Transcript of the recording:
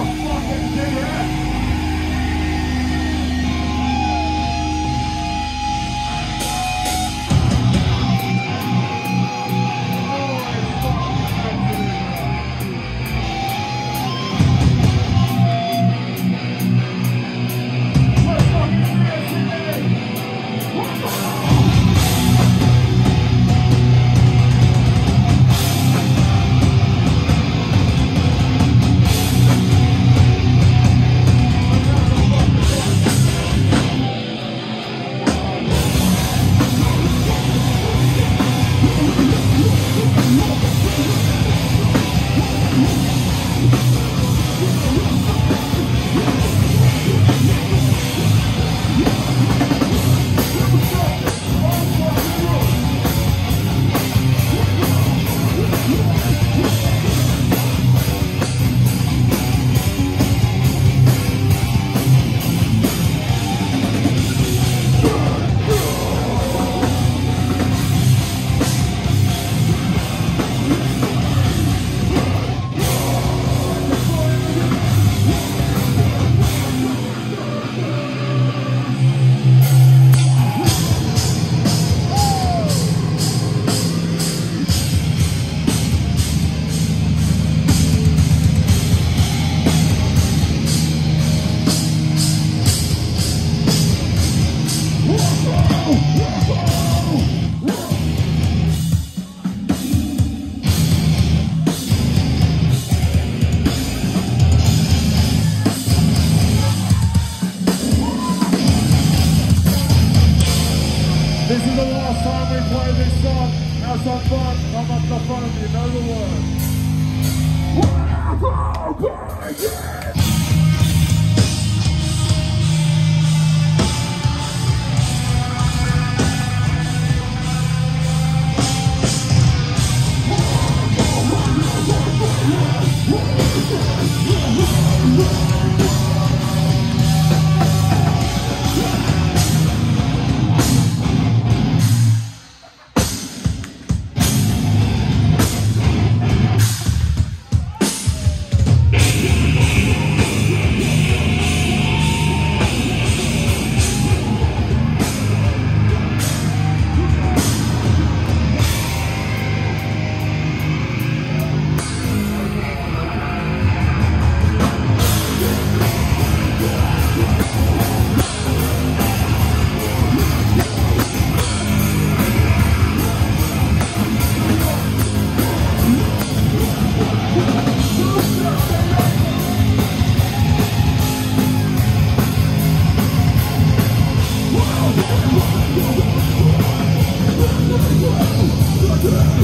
Oh. song, have some fun, come up the fun, you know the word. Wow, yeah. Yeah.